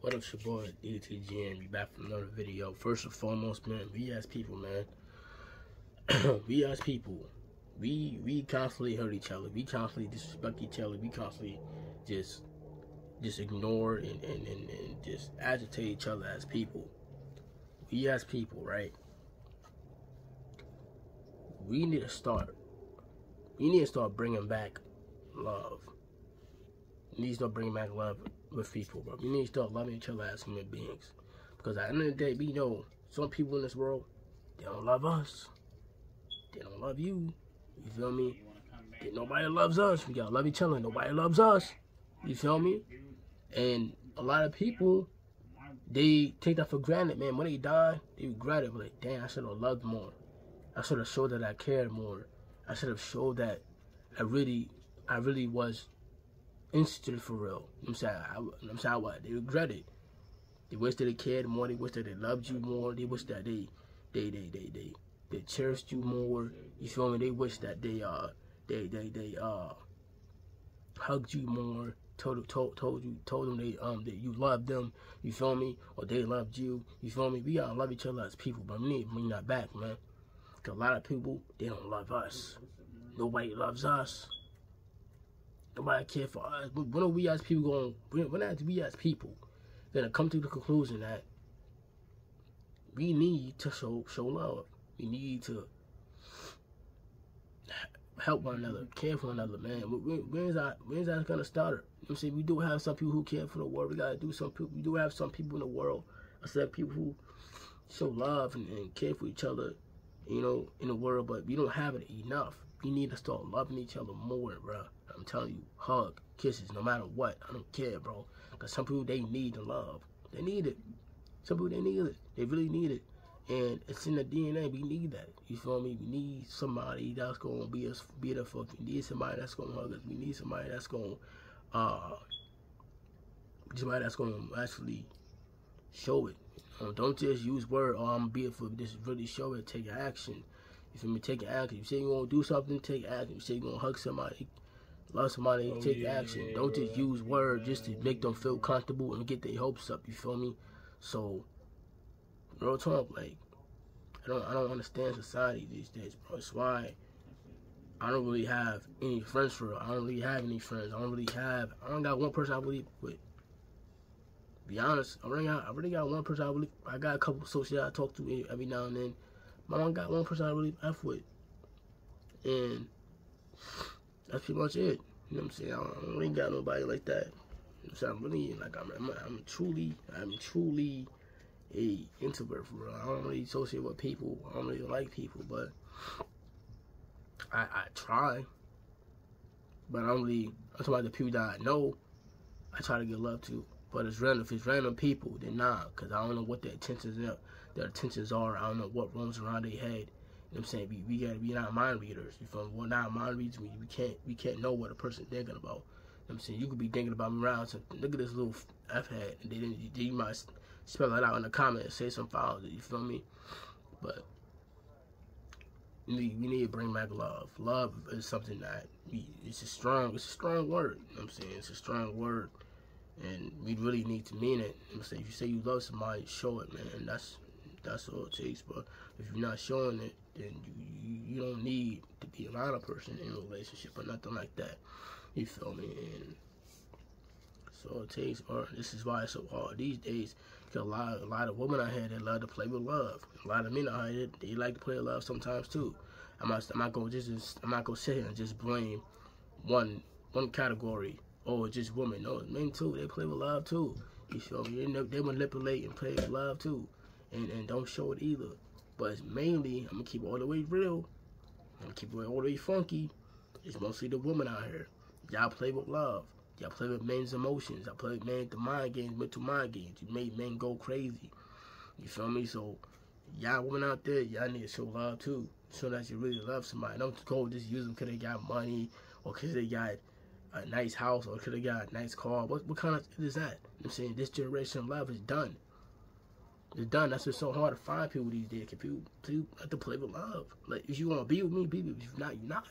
What up, your boy DTG We back from another video. First and foremost, man, we as people, man, we as people, we we constantly hurt each other. We constantly disrespect each other. We constantly just just ignore and, and, and, and just agitate each other as people. We as people, right? We need to start. We need to start bringing back love. Need to start bringing back love with people, bro. We need to start loving each other as human beings. Because at the end of the day, we know some people in this world, they don't love us. They don't love you. You feel me? Nobody loves us. We gotta love each other. Nobody loves us. You feel me? And a lot of people, they take that for granted, man. When they die, they regret it. Like, damn, I should have loved more. I should have showed that I cared more. I should have showed that I really, I really was interested for real. I'm saying, I, I'm saying what they regret it. They wish that they cared more. They wish that they loved you more. They wish that they, they, they, they, they, they cherished you more. You feel me? They wish that they, uh, they, they, they, uh, hugged you more. Told, told, told you, told them they, um, that you loved them. You feel me? Or they loved you. You feel me? We gotta love each other as people, but to bring that back, man. Cause a lot of people, they don't love us. Nobody loves us. Nobody care for us. When are we as people going? When, when are we as people gonna come to the conclusion that we need to show show love? We need to help one another, care for one another, man. When, when's that? When's that gonna start? You know I'm saying we do have some people who care for the world. We gotta do some people. We do have some people in the world. I said people who show love and, and care for each other. You know, in the world, but we don't have it enough. We need to start loving each other more, bro. I'm telling you, hug, kisses, no matter what. I don't care, bro. Because some people, they need the love. They need it. Some people, they need it. They really need it. And it's in the DNA. We need that. You feel me? We need somebody that's going to be us, be there for. We need somebody that's going to hug us. We need somebody that's going to, uh, somebody that's going to actually show it. Um, don't just use word, oh, I'm be it for just really show it, take action. You feel me? Take action. You say you're gonna do something, take action. You say you're gonna hug somebody, love somebody, oh, take yeah, action. Yeah, Don't just use words just to make them feel comfortable and get their hopes up. You feel me? So, real talk, like I don't, I don't understand society these days, bro. That's why I don't really have any friends for real. I don't really have any friends. I don't really have. I don't got one person I believe with. Be honest, I really got, I already got one person I believe. I got a couple of associates I talk to every now and then. My mom got one person I really F with. And that's pretty much it. You know what I'm saying? I don't, I don't really got nobody like that. So I'm really like I'm, I'm, I'm truly I'm truly a introvert for real. I don't really associate with people. I don't really like people, but I I try. But I don't really I'm talking about the people that I know. I try to get love to. But it's random. If it's random people, then nah, cause I don't know what their intentions are. Their intentions are. I don't know what roams around their head. You know what I'm saying? We, we gotta be not mind readers. You feel me? We're not mind readers. We, we can't we can't know what a person thinking about. You know I'm saying? You could be thinking about me around. So look at this little f head, and then you, you might spell it out in the comments, say some files. You feel me? But we need, we need to bring back love. Love is something that we, it's a strong it's a strong word. You know what I'm saying? It's a strong word, and we really need to mean it. I'm? If you say you love somebody, show it, man. That's that's all it takes. But if you're not showing it, then you, you, don't need to be a lot person in a relationship or nothing like that. You feel me? And so it takes, or this is why it's so hard these days. Cause a lot, a lot of women out here that love to play with love. A lot of men out here they like to play with love sometimes too. I'm not, I'm not gonna just, I'm not gonna sit here and just blame one, one category. Oh, it's just women. No, men too. They play with love too. You feel me? They, manipulate and play with love too and, and don't show it either. But it's mainly, I'm gonna keep it all the way real. I'm gonna keep it all the way funky. It's mostly the women out here. Y'all play with love. Y'all play with men's emotions. Y'all play with men the mind games, mental mind games. You make men go crazy. You feel me? So y'all women out there, y'all need to show love too. Show that you really love somebody. Don't go just use them because they got money or because they got a nice house or could have got a nice car. What, what kind of is that? I'm saying this generation of love is done. It's done. That's just so hard to find people these days. Can people, people have to play with love. Like if you want to be with me, be with me. If not, you're not.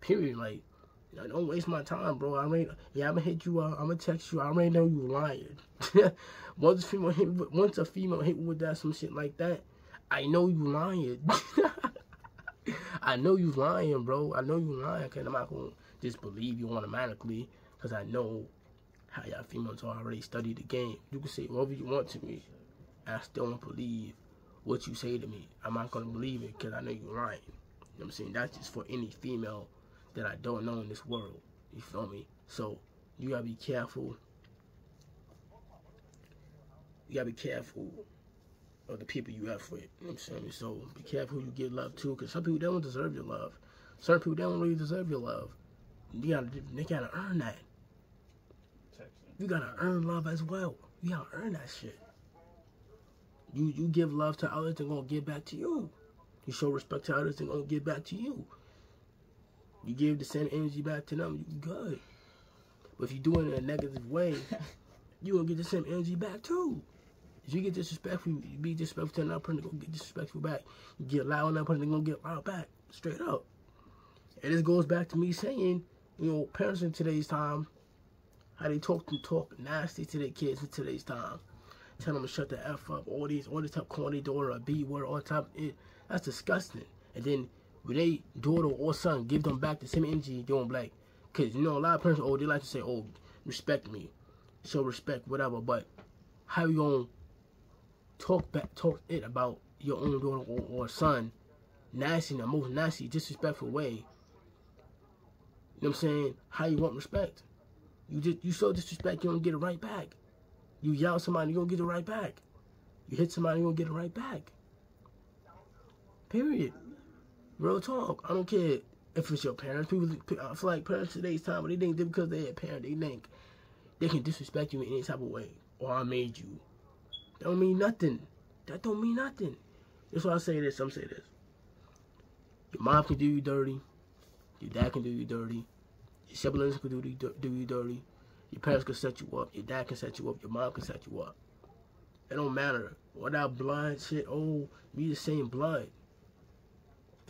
Period. Like don't waste my time, bro. I mean, yeah, I'm gonna hit you. up, I'm gonna text you. I already know you lying. once a female hit, once a female hit with that some shit like that, I know you lying. I know you lying, bro. I know you lying, cause I'm not gonna just believe you automatically, cause I know how y'all females are already studied the game. You can say whatever you want to me, I still don't believe what you say to me. I'm not gonna believe it, cause I know you're lying. You know what I'm saying? That's just for any female that I don't know in this world. You feel me? So you gotta be careful. You gotta be careful of the people you have with. You know what I'm saying? So be careful who you give love to, because some people don't deserve your love. Certain people don't really deserve your love. You gotta, they gotta earn that. You gotta earn love as well. You gotta earn that shit. You you give love to others, they're gonna give back to you. You show respect to others, they're gonna give back to you. You give the same energy back to them, you good. But if you do it in a negative way, you gonna get the same energy back too. If you get disrespectful, you be disrespectful to another person, gonna get disrespectful back. You get loud on that person, they're gonna get loud back. Straight up. And this goes back to me saying, you know, parents in today's time, how they talk to talk nasty to their kids in today's time. Tell them to shut the F up, all these all this type of corny daughter or B word, all type it that's disgusting. And then when they daughter or son give them back the same energy, they won't like cause you know a lot of parents oh they like to say, Oh, respect me. Show respect, whatever, but how you gonna talk back talk it about your own daughter or, or son nasty in the most nasty, disrespectful way. You know what I'm saying? How you want respect? You just you show disrespect, you don't get it right back. You yell somebody, you don't get it right back. You hit somebody, you don't get it right back. Period. Real talk. I don't care if it's your parents. People, I feel like parents today's time, but they think because they're a parent, they think they can disrespect you in any type of way. Or I made you. That don't mean nothing. That don't mean nothing. That's why I say this. I'm say this. Your mom can do you dirty. Your dad can do you dirty. Your siblings can do you, do you dirty. Your parents can set you up. Your dad can set you up. Your mom can set you up. It don't matter. What that blind shit, oh, we the same blood.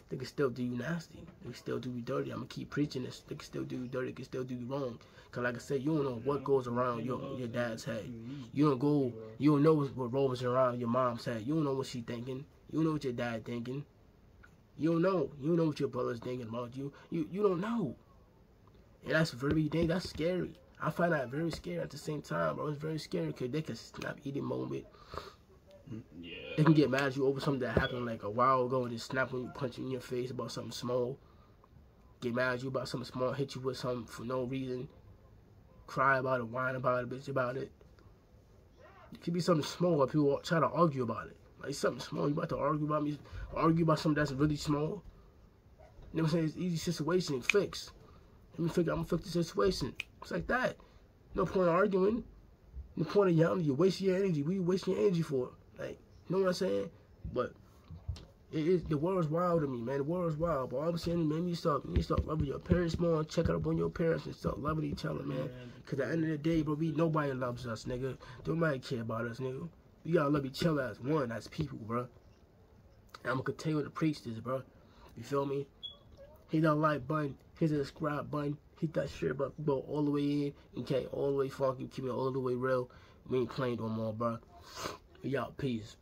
They can still do you nasty. They can still do you dirty. I'm gonna keep preaching this. They can still do you dirty. They can still do you wrong. Cause like I said, you don't know what goes around your your dad's head. You don't go. You don't know what rolls around your mom's head. You don't know what she thinking. You don't know what your dad thinking. You don't know. You don't know what your brother's thinking about you. You you don't know. And that's very dang that's scary. I find that very scary at the same time, bro. It's very scary because they can snap any moment. Yeah. They can get mad at you over something that happened like a while ago and just snap when you punch you in your face about something small. Get mad at you about something small, hit you with something for no reason. Cry about it, whine about it, bitch about it. It could be something small, but people try to argue about it. Like something small, you about to argue about me, argue about something that's really small. You know what I'm saying? It's easy situation, fix. Let me figure I'm gonna fix the situation. It's like that. No point arguing. No point of yelling. You're wasting your energy. What are you wasting your energy for? Like, you know what I'm saying? But it is the world's wild to me, man. The world's wild. But all I'm saying, man, you start you start loving your parents more, check up on your parents and start loving each other, man. Cause at the end of the day, bro, we nobody loves us, nigga. Nobody care about us, nigga. We gotta love each other as one, as people, bro. And I'm gonna continue to preach this, bro. You feel me? Hit that like button, hit the subscribe button, hit that share button, go all the way in, okay, all the way funky, keep it all the way real. We ain't playing no more, bro. Y'all, peace.